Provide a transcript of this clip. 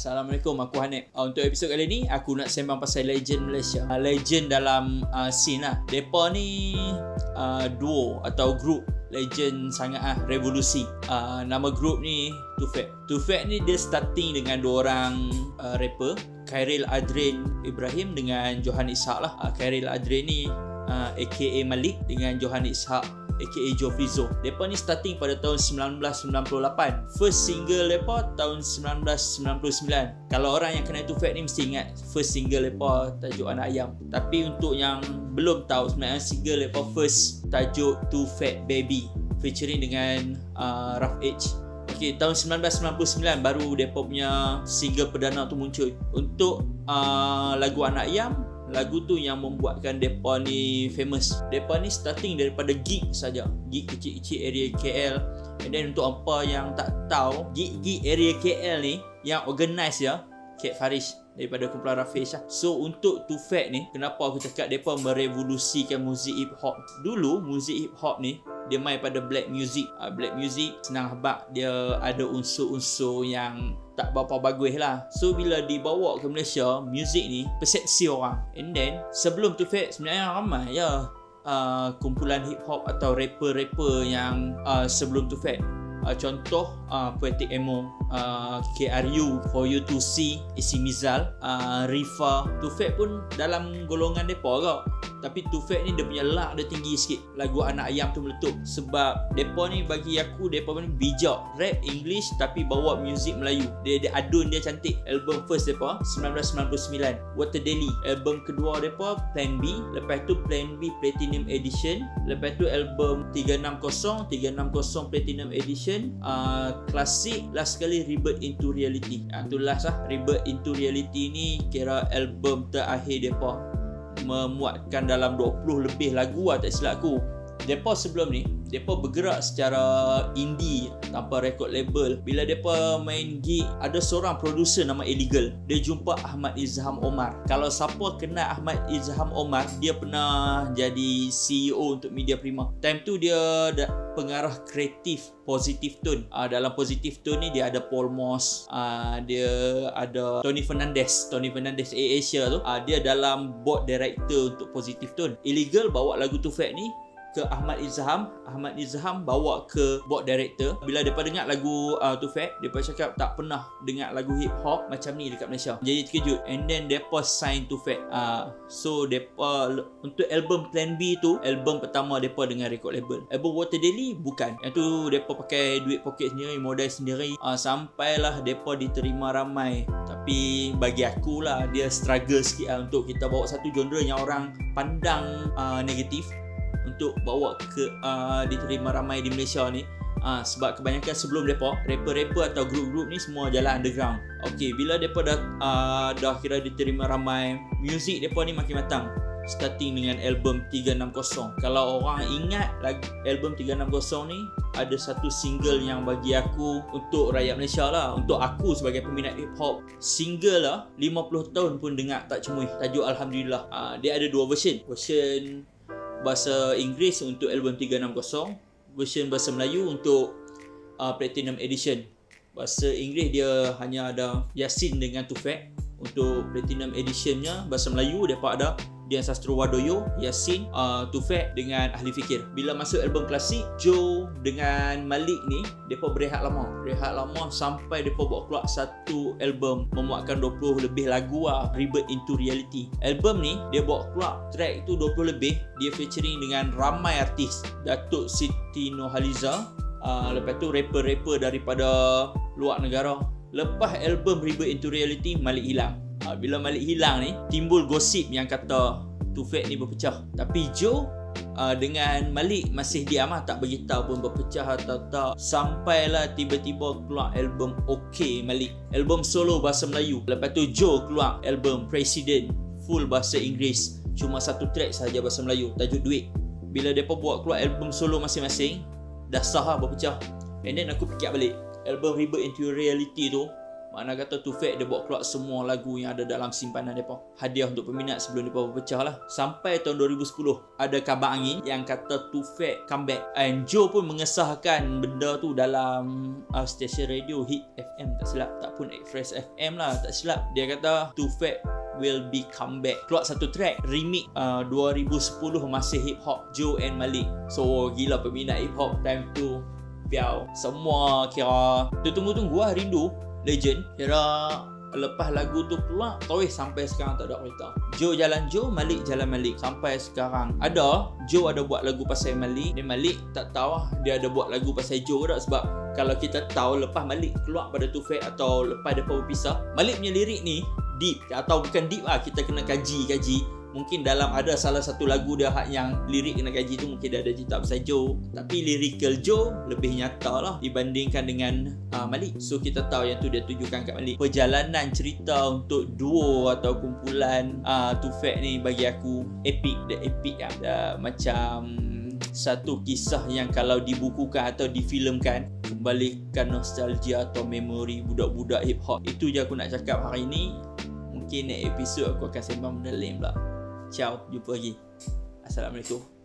Assalamualaikum aku Hanif. Uh, Untuk episod kali ni Aku nak sembang pasal legend Malaysia. Uh, Legend dalam uh, scene lah. Mereka ni uh, Duo atau group Legend sangat ah Revolusi. Uh, Nama group ni Two Fat Two Fat ni dia starting dengan dua orang uh, rapper Khairil Adrin Ibrahim dengan Johan Ishak lah. Uh, Khairil Adrin ni uh, aka Malik dengan Johan Ishak aka Joe Frizzo. Depa ni starting pada tahun 1998. First single depa tahun 1999. Kalau orang yang kenal tu fact ni mesti ingat first single depa tajuk Anak Ayam. Tapi untuk yang belum tahu sebenarnya single depa first tajuk Too Fat Baby featuring dengan uh, Rough Edge. Okay, tahun 1999 baru depa punya single perdana tu muncul. Untuk uh, lagu Anak Ayam lagu tu yang membuatkan depa ni famous. Depa ni starting daripada gig saja. Gig kecil-kecil area KL. And then untuk apa yang tak tahu, gig-gig area KL ni yang organize ya, Kate Farish daripada kumpulan Rafish lah. So untuk Too Fat ni, kenapa aku cakap depa merevolusikan muzik hip hop. Dulu muzik hip hop ni dia main pada black music. Uh, black music senang habak dia ada unsur-unsur yang tak berapa bagus lah. So bila dibawa ke Malaysia Muzik ni persepsi orang. And then sebelum tu Fat sebenarnya ramai ya uh, Kumpulan hip hop atau rapper-rapper yang uh, sebelum tu Fat uh, Contoh uh, Poetic Emo uh, KRU For You To See Isi Mizal uh, Rifa. Tufek pun dalam golongan mereka kau tapi Tufek ni dia punya luck dia tinggi sikit. Lagu Anak Ayam tu meletup. Sebab mereka ni bagi aku mereka ni bijak. Rap English tapi bawa muzik Melayu. Dia, dia adun dia cantik. Album first mereka 1999 Water Daily. Album kedua mereka Plan B. Lepas tu Plan B Platinum Edition. Lepas tu album 360 360 Platinum Edition. Uh, klasik last sekali Rebirth into Reality. Uh, tu last lah. Rebirth into Reality ni kira album terakhir mereka memuatkan dalam 20 lebih lagu lah tak silap aku. Depa sebelum ni Depa bergerak secara indie Tanpa record label. Bila depa main gig Ada seorang producer nama Illegal. Dia jumpa Ahmad Izham Omar. Kalau siapa kenal Ahmad Izham Omar Dia pernah jadi CEO untuk Media Prima. Time tu dia pengarah kreatif Positive Tone. Uh, Dalam Positive Tone ni dia ada Paul Moss uh, Dia ada Tony Fernandez. Tony Fernandez A Asia tu. Uh, Dia dalam board director untuk Positive Tone. Illegal bawa lagu tu Fat ni ke Ahmad Izham Ahmad Izham bawa ke board director. Bila depa dengar lagu uh, Tu Fat depa cakap tak pernah dengar lagu hip hop macam ni dekat Malaysia. Jadi terkejut. And then depa sign Tu Fat. Uh, so depa untuk album Plan B tu album pertama depa dengan record label. Album Water Daily bukan. Yang tu depa pakai duit poket sendiri modal sendiri. Uh, sampailah depa diterima ramai. Tapi bagi aku lah dia struggle sikit lah untuk kita bawa satu genre yang orang pandang uh, negatif untuk bawa ke uh, diterima ramai di Malaysia ni. Uh, sebab kebanyakan sebelum depa rapper-rapper atau grup-grup ni semua jalan underground. Okey, bila depa dah uh, dah kira diterima ramai, muzik depa ni makin matang. Starting dengan album 360 Kalau orang ingat lagu album 360 ni Ada satu single yang bagi aku Untuk rakyat Malaysia lah. Untuk aku sebagai peminat hip hop Single lah 50 tahun pun dengar tak cemuih Tajuk Alhamdulillah. Uh, Dia ada dua version. Version bahasa Inggeris untuk album 360 version bahasa Melayu untuk uh, Platinum Edition. Bahasa Inggeris dia hanya ada Yasin dengan Tufek. Untuk Platinum Editionnya bahasa Melayu dia ada Dian Sastro Wadoyo, Yasin, uh, Tufek dengan Ahli Fikir. Bila masuk album klasik, Joe dengan Malik ni, mereka berehat lama. Berehat lama sampai mereka buat keluar satu album memuatkan 20 lebih lagu lah, Rebirth into Reality. Album ni, dia buat keluar track tu 20 lebih, dia featuring dengan ramai artis. Datuk Siti Nohaliza, uh, lepas tu rapper-rapper daripada luar negara. Lepas album Rebirth into Reality, Malik hilang. Uh, bila Malik hilang ni, timbul gosip yang kata Tufek ni berpecah. Tapi Joe uh, dengan Malik masih diam lah, tak beritahu pun berpecah atau tak. Sampailah tiba-tiba keluar album OK Malik. Album solo bahasa Melayu. Lepas tu Joe keluar album President full bahasa Inggeris. Cuma satu track sahaja bahasa Melayu, tajuk Duit. Bila mereka buat keluar album solo masing-masing, dah sah lah berpecah. And then aku fikir balik, album Rebirth into Reality tu Mana kata Tufek dia bawa keluar semua lagu yang ada dalam simpanan mereka. Hadiah untuk peminat sebelum mereka berpecah lah. Sampai tahun 2010 ada kabar angin yang kata Tufek comeback. And Joe pun mengesahkan benda tu dalam uh, stesen radio Hit FM tak silap. Tak pun Express FM lah tak silap. Dia kata Tufek will be comeback keluar satu track remix uh, 2010 masih hip hop Joe and Malik so gila peminat hip hop time tu piau semua kira tu tunggu-tunggu lah rindu legend kira lepas lagu tu keluar Tawih sampai sekarang tak ada berita. Joe jalan Joe Malik jalan Malik. Sampai sekarang ada Joe ada buat lagu pasal Malik. Dan Malik tak tahu lah dia ada buat lagu pasal Joe tak. Sebab kalau kita tahu lepas Malik keluar pada Tufek atau lepas dia berpisah Malik punya lirik ni deep. Atau bukan deep lah kita kena kaji-kaji mungkin dalam ada salah satu lagu dia yang lirik kena kaji tu mungkin dia ada cerita pasal Joe. Tapi lyrical Joe lebih nyata lah dibandingkan dengan uh, Malik. So kita tahu yang tu dia tujukan kat Malik. Perjalanan cerita untuk duo atau kumpulan uh, Tufek ni bagi aku epic dia epic lah. Dia macam satu kisah yang kalau dibukukan atau difilmkan kembalikan nostalgia atau memori budak-budak hip hop. Itu je aku nak cakap hari ni. Mungkin next episode aku akan sembang benda lain pula. Ciao, jumpa lagi. Assalamualaikum.